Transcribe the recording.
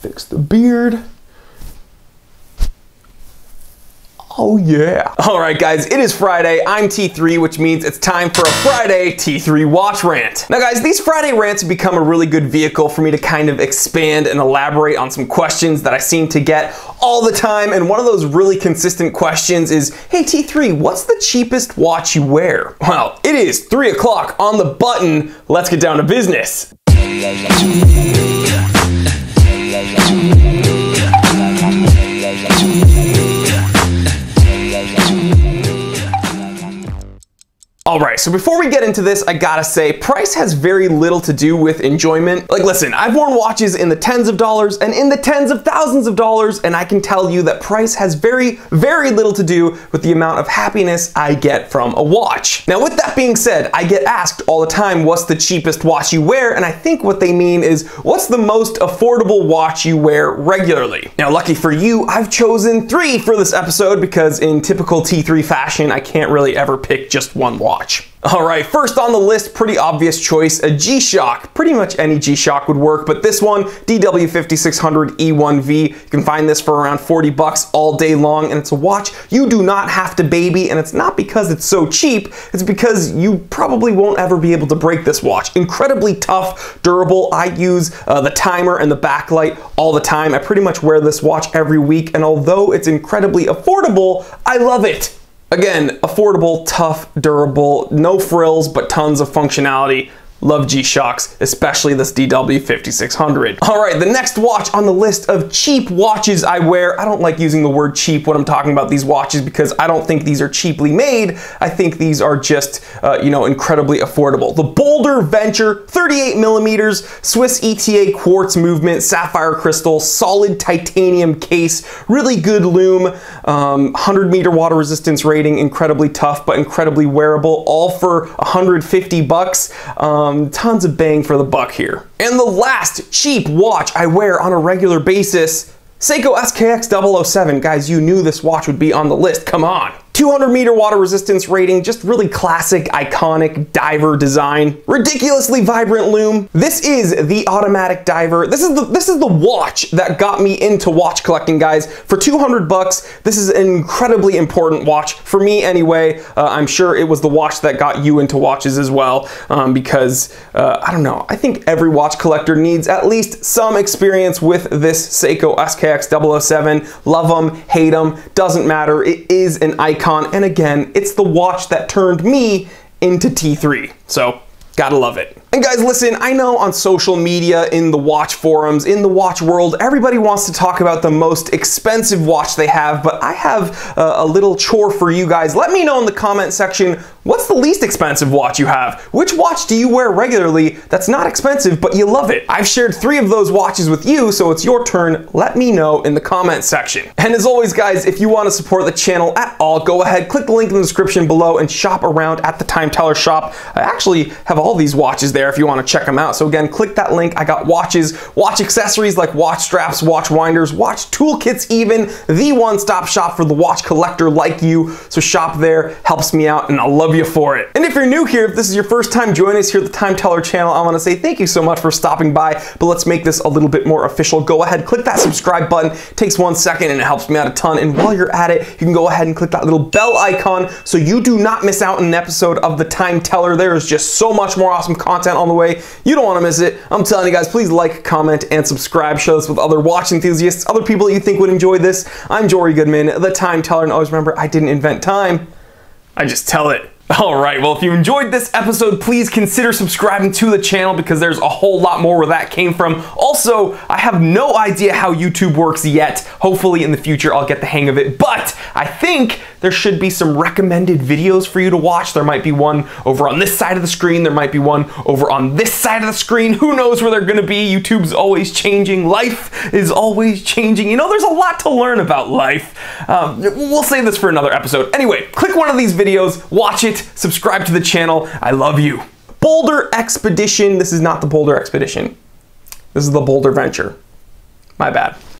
fix the beard. Oh yeah. All right guys, it is Friday. I'm T3, which means it's time for a Friday T3 watch rant. Now guys, these Friday rants have become a really good vehicle for me to kind of expand and elaborate on some questions that I seem to get all the time. And one of those really consistent questions is, hey T3, what's the cheapest watch you wear? Well, it is three o'clock on the button. Let's get down to business. G All right, so before we get into this, I gotta say, price has very little to do with enjoyment. Like listen, I've worn watches in the tens of dollars and in the tens of thousands of dollars, and I can tell you that price has very, very little to do with the amount of happiness I get from a watch. Now with that being said, I get asked all the time, what's the cheapest watch you wear? And I think what they mean is, what's the most affordable watch you wear regularly? Now lucky for you, I've chosen three for this episode because in typical T3 fashion, I can't really ever pick just one watch watch. All right, first on the list, pretty obvious choice, a G-Shock. Pretty much any G-Shock would work, but this one, DW5600 E1V, you can find this for around 40 bucks all day long, and it's a watch you do not have to baby, and it's not because it's so cheap, it's because you probably won't ever be able to break this watch. Incredibly tough, durable. I use uh, the timer and the backlight all the time. I pretty much wear this watch every week, and although it's incredibly affordable, I love it. Again, affordable, tough, durable, no frills, but tons of functionality. Love G-Shocks, especially this DW5600. All right, the next watch on the list of cheap watches I wear. I don't like using the word cheap when I'm talking about these watches because I don't think these are cheaply made. I think these are just, uh, you know, incredibly affordable. The Boldr Venture 38 millimeters, Swiss ETA quartz movement, sapphire crystal, solid titanium case, really good lume, um, 100 meter water resistance rating, incredibly tough but incredibly wearable, all for 150 bucks. Um, um, tons of bang for the buck here. And the last cheap watch I wear on a regular basis, Seiko SKX 007. Guys, you knew this watch would be on the list, come on. 200 meter water resistance rating, just really classic, iconic diver design. Ridiculously vibrant lume. This is the automatic diver. This is the this is the watch that got me into watch collecting, guys. For 200 bucks, this is an incredibly important watch for me anyway. Uh, I'm sure it was the watch that got you into watches as well, um, because uh, I don't know. I think every watch collector needs at least some experience with this Seiko SKX 007. Love them, hate them, doesn't matter. It is an icon icon, and again, it's the watch that turned me into T3. So, gotta love it. And guys, listen, I know on social media, in the watch forums, in the watch world, everybody wants to talk about the most expensive watch they have, but I have uh, a little chore for you guys. Let me know in the comment section, what's the least expensive watch you have? Which watch do you wear regularly that's not expensive, but you love it? I've shared three of those watches with you, so it's your turn. Let me know in the comment section. And as always, guys, if you want to support the channel at all, go ahead, click the link in the description below and shop around at the Time Teller shop. I actually have all these watches there there if you want to check them out. So again, click that link. I got watches, watch accessories like watch straps, watch winders, watch toolkits even, the one-stop shop for the watch collector like you. So shop there, helps me out, and I'll love you for it. And if you're new here, if this is your first time joining us here at the Time Teller channel, I want to say thank you so much for stopping by, but let's make this a little bit more official. Go ahead, click that subscribe button. It takes one second and it helps me out a ton. And while you're at it, you can go ahead and click that little bell icon so you do not miss out on an episode of the Time Teller. There is just so much more awesome content content on the way. You don't want to miss it. I'm telling you guys, please like, comment, and subscribe. Share this with other watch enthusiasts, other people that you think would enjoy this. I'm Jory Goodman, the Time Teller, and always remember, I didn't invent time. I just tell it. All right, well, if you enjoyed this episode, please consider subscribing to the channel because there's a whole lot more where that came from. Also, I have no idea how YouTube works yet. Hopefully in the future I'll get the hang of it, but I think there should be some recommended videos for you to watch. There might be one over on this side of the screen. There might be one over on this side of the screen. Who knows where they're gonna be? YouTube's always changing. Life is always changing. You know, there's a lot to learn about life. Um, we'll save this for another episode. Anyway, click one of these videos, watch it, subscribe to the channel. I love you. Boldr Expedition. This is not the Boldr Expedition. This is the Boldr Venture. My bad.